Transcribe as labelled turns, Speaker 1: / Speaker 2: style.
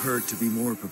Speaker 1: hurt to be more prepared.